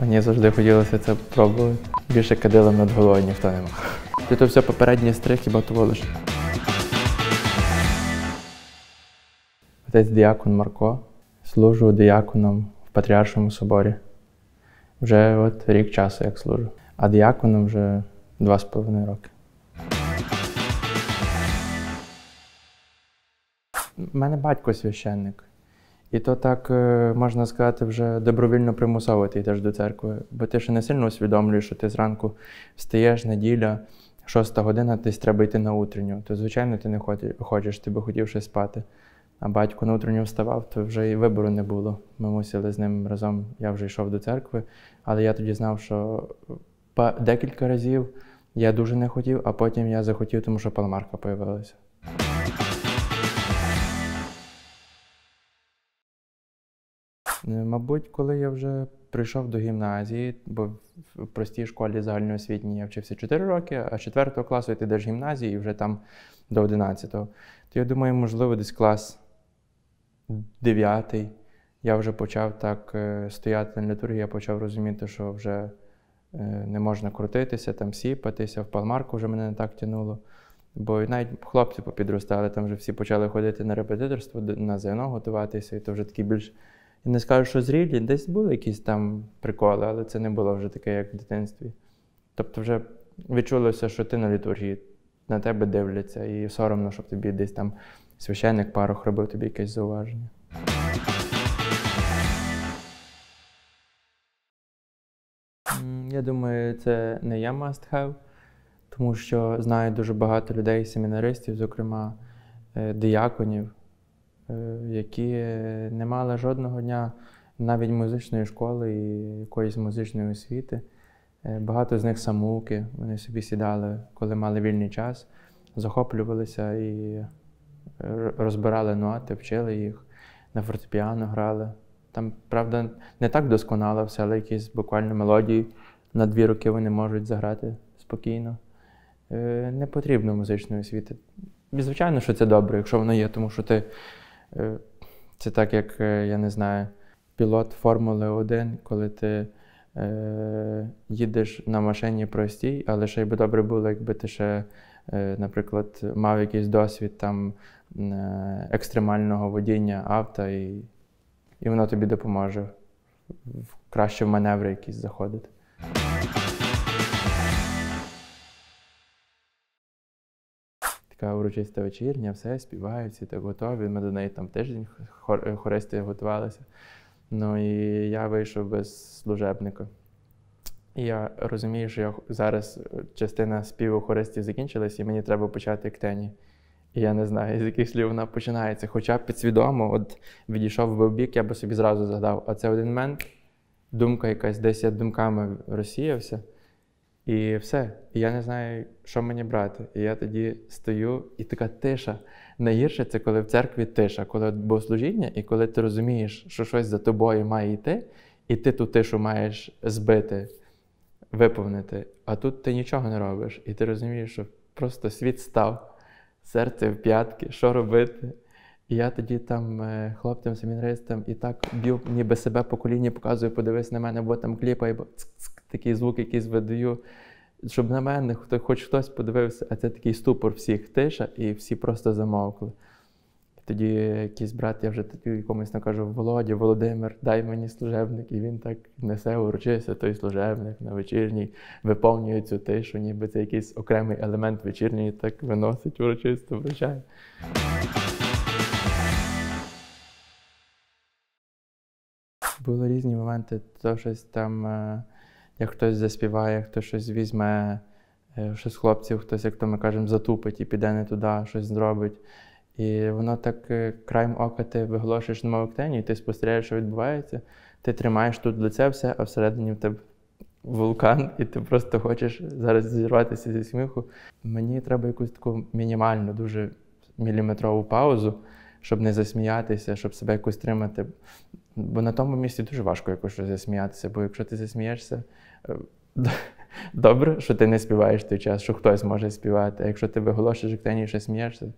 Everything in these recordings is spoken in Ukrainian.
Мені завжди хотілося це пробувати. Більше кадилом над головою ніхто не мав. Ти то все попередній стриг, хіба того. Отець Діакон Марко. Служу діаконом в Патріаршому соборі. Вже от рік часу як служу. А діаконом вже два з половиною роки. У мене батько священник. І то так, е, можна сказати, вже добровільно примусово ти йдеш до церкви, бо ти ще не сильно усвідомлюєш, що ти зранку встаєш, неділя, шоста година, десь треба йти на утренню. То, звичайно, ти не хочеш, ти би хотів ще спати. А батько на утренню вставав, то вже і вибору не було. Ми мусили з ним разом, я вже йшов до церкви, але я тоді знав, що декілька разів я дуже не хотів, а потім я захотів, тому що паламарка появилася. Мабуть, коли я вже прийшов до гімназії, бо в простій школі загальноосвітній я вчився 4 роки, а 4 класу ти йдеш в гімназії і вже там до 11-го. То я думаю, можливо, десь клас 9 я вже почав так е, стояти на літургії, я почав розуміти, що вже е, не можна крутитися, там сіпатися, в палмарку вже мене не так тянуло. Бо навіть хлопці попідростали, там вже всі почали ходити на репетиторство, на ЗНО готуватися, і то вже такі більш я не скажу, що зрілі, десь були якісь там приколи, але це не було вже таке, як в дитинстві. Тобто вже відчулося, що ти на літургії, на тебе дивляться, і соромно, щоб тобі десь там священник парох робив тобі якесь зауваження. Я думаю, це не є must have, тому що знаю дуже багато людей, семінаристів, зокрема е, дияконів, е, які е, не мали жодного дня навіть музичної школи і якоїсь музичної освіти. Е, Багато з них самouки, вони собі сідали, коли мали вільний час, захоплювалися і е, розбирали ноти, вчили їх, на фортепіано грали. Там, правда, не так досконало все, але якісь буквально мелодії на дві роки вони можуть заграти спокійно. Не потрібно музичної освіти. Звичайно, що це добре, якщо воно є, тому що ти. Е, Це так, як, е, я не знаю, пілот Формули 1, коли ти е, їдеш на машині простій, але ще й би добре було, якби ти ще, е, наприклад, мав якийсь досвід там е, екстремального водіння авто, і, і воно тобі допоможе в краще в маневри якісь заходити. Така урочиста вечірня, все, співають, всі так готові. Ми до неї там тиждень хор- хористи готувалися. Ну і я вийшов без служебника. І я розумію, що я зараз е, частина співу хористів закінчилась, і мені треба почати ктені. І я не знаю, з яких слів вона починається. Хоча підсвідомо, от відійшов би в бік, я би собі зразу згадав. А це один момент, думка якась, десь я думками розсіявся. І все. І я не знаю, що мені брати. І я тоді стою, і така тиша. Найгірше це коли в церкві тиша, коли богослужіння, і коли ти розумієш, що щось за тобою має йти, і ти ту тишу маєш збити, виповнити. А тут ти нічого не робиш, і ти розумієш, що просто світ став, серце в п'ятки, що робити. І я тоді там е, хлопцям, семінаристам і так б'ю, ніби себе по коліні, показую, подивись на мене, бо там кліпає, бо цк-цк, такий звук якийсь видаю, щоб на мене хоч хтось подивився, а це такий ступор всіх тиша, і всі просто замовкли. Тоді якийсь брат, я вже тоді комусь накажу, Володя, Володимир, дай мені служебник, і він так несе урочися, той служебник на вечірній, виповнює цю тишу, ніби це якийсь окремий елемент вечірньої, так виносить урочисто, вручає. Були різні моменти, то щось там, е, як хтось заспіває, хтось щось візьме, е, щось хлопців, хтось, як то ми кажемо, затупить і піде не туди, щось зробить. І воно так е, краєм ока ти виголошуєш на мовоктені, і ти спостерігаєш, що відбувається. Ти тримаєш тут лице все, а всередині в тебе вулкан, і ти просто хочеш зараз зірватися зі сміху. Мені треба якусь таку мінімальну, дуже міліметрову паузу, щоб не засміятися, щоб себе якось тримати. Бо на тому місці дуже важко якось щось засміятися, бо якщо ти засмієшся, е, добре, що ти не співаєш той час, що хтось може співати. А якщо ти виголошуєш актені і ще смієшся.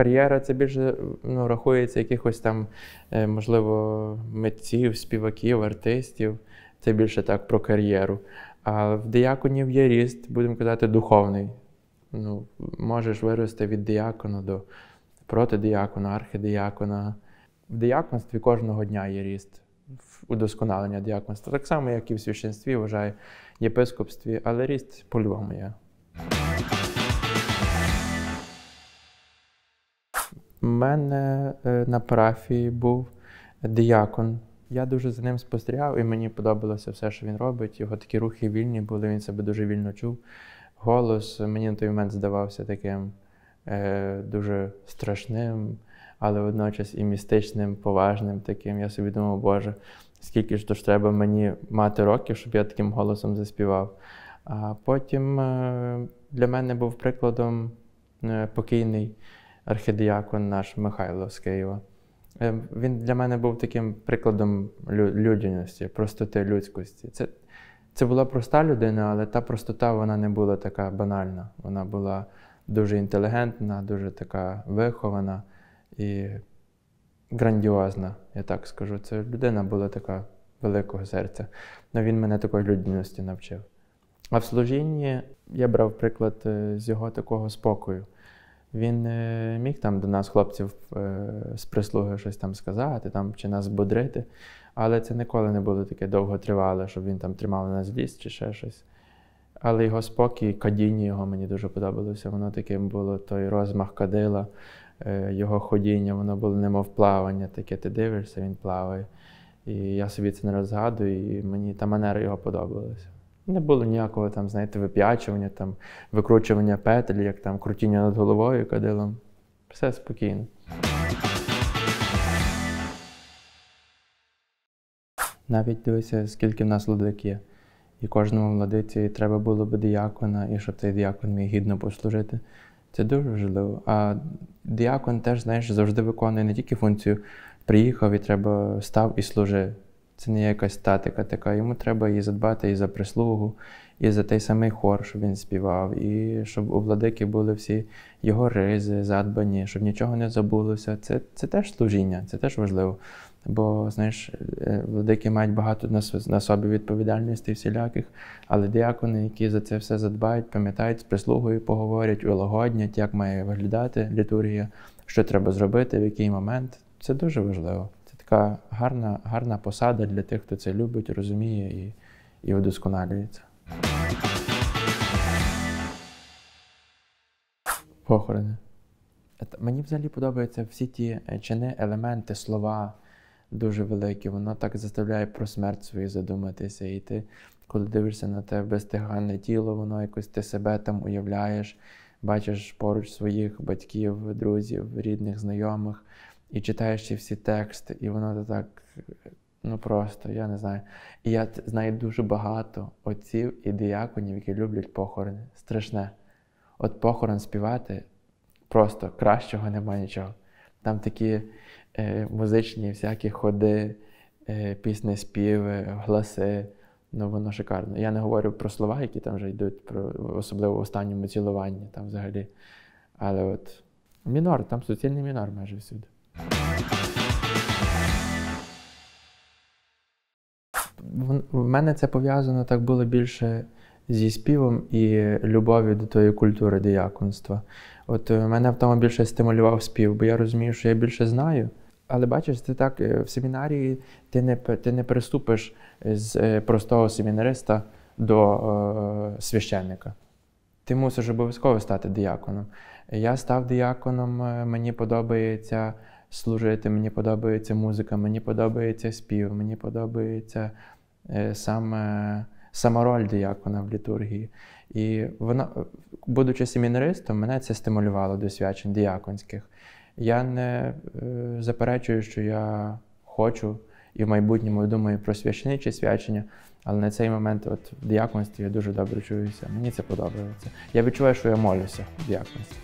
кар'єра це більше ну, рахується якихось там, е, можливо, митців, співаків, артистів. Це більше так про кар'єру. А в дияконів є ріст, будемо казати, духовний. Ну, Можеш вирости від диякона до протидиякона, архидиякона. В дияконстві кожного дня є ріст, удосконалення дияконства. Так само, як і в священстві, вважаю, єпископстві, але ріст по-любому є. У мене е, на парафії був діякон. Я дуже за ним спостерігав, і мені подобалося все, що він робить. Його такі рухи вільні були, він себе дуже вільно чув. Голос мені на той момент здавався таким е, дуже страшним, але водночас і містичним, поважним таким. Я собі думав, Боже, скільки ж то ж треба мені мати років, щоб я таким голосом заспівав. А потім е, для мене був прикладом е, покійний архідіакон наш Михайло з Києва. Е, він для мене був таким прикладом людяності, простоти людськості. Це це була проста людина, але та простота вона не була така банальна. Вона була дуже інтелігентна, дуже така вихована і грандіозна, я так скажу. Це людина була така великого серця. Но він мене такої людяності навчив. А в служінні я брав приклад е, з його такого спокою. Він е, міг там до нас, хлопців, е, з прислуги щось там сказати, там, чи нас бодрити, але це ніколи не було таке довго тривале, щоб він там тримав на злість чи ще щось. Але його спокій, кадіння його мені дуже подобалося. Воно таким було той розмах кадила, е, його ходіння, воно було немов плавання, таке ти дивишся, він плаває. І я собі це не розгадую, і мені та манера його подобалася. Не було ніякого там, знаєте, вип'ячування, там, викручування петель, як там крутіння над головою кадилом. Все спокійно. Навіть дивися, скільки в нас владик є. І кожному владиці треба було би діякона, і щоб цей діякон міг гідно послужити. Це дуже важливо. А діакон теж, знаєш, завжди виконує не тільки функцію приїхав і треба став і служи. Це не якась статика така. Йому треба і задбати і за прислугу, і за той самий хор, щоб він співав, і щоб у владики були всі його ризи, задбані, щоб нічого не забулося. Це це теж служіння, це теж важливо. Бо, знаєш, е, владики мають багато на собі відповідальностей всіляких, але діакони, які за це все задбають, пам'ятають, з прислугою поговорять, улагоднять, як має виглядати літургія, що треба зробити, в який момент. Це дуже важливо така гарна гарна посада для тих, хто це любить, розуміє і, і удосконалюється. Похорони. Мені взагалі подобаються всі ті е, чини, елементи, слова дуже великі. Воно так заставляє про смерть свою задуматися. І ти, коли дивишся на те безтиганне тіло, воно якось ти себе там уявляєш, бачиш поруч своїх батьків, друзів, рідних, знайомих і читаєш ці всі тексти, і воно так, ну просто, я не знаю. І я знаю дуже багато отців і діяконів, які люблять похорони. Страшне. От похорон співати просто кращого немає нічого. Там такі е, музичні всякі ходи, е, пісні, співи, гласи. Ну, воно шикарно. Я не говорю про слова, які там вже йдуть, про, особливо в останньому цілуванні там взагалі. Але от мінор, там суцільний мінор майже всюди. В мене це пов'язано так було більше зі співом і любов'ю до тої культури діяконства. От е, мене в тому більше стимулював спів, бо я розумію, що я більше знаю. Але бачиш, це так, е, в семінарії ти не ти не приступиш з е, простого семінариста до е, священника. Ти мусиш обов'язково стати діяконом. Я став діяконом, мені подобається служити, мені подобається музика, мені подобається спів, мені подобається е, саме сама роль діякона в літургії. І вона, будучи семінаристом, мене це стимулювало до свячень діяконських. Я не е, заперечую, що я хочу і в майбутньому думаю про священичі свячення, але на цей момент от в діяконстві я дуже добре чуюся. Мені це подобається. Я відчуваю, що я молюся в діяконстві.